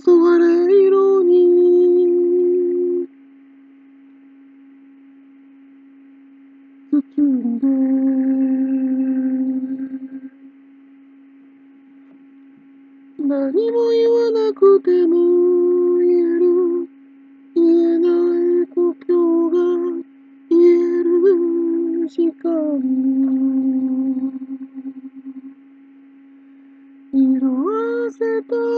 黄昏色に。包んで。何も言わなくても言える。言えない故郷が言える時間。色あせた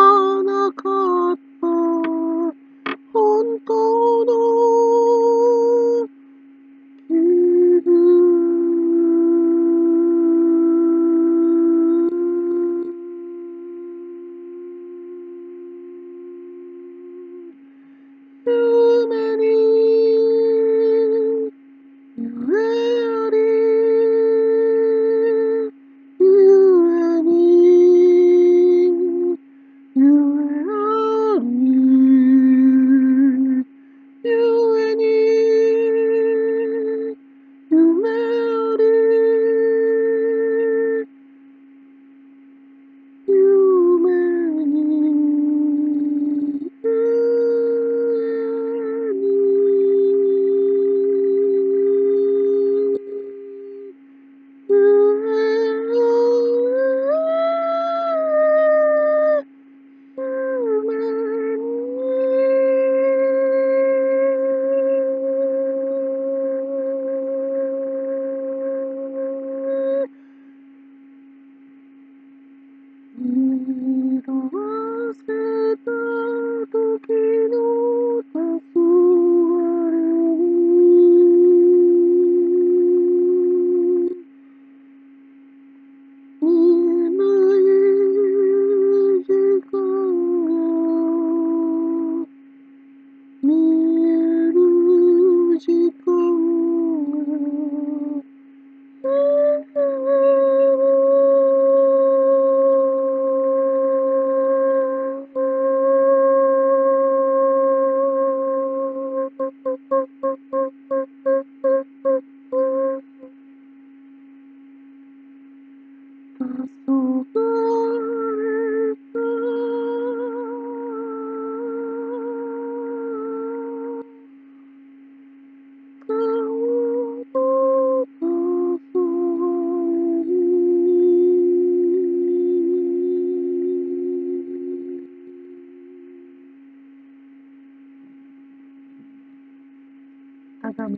にあがめ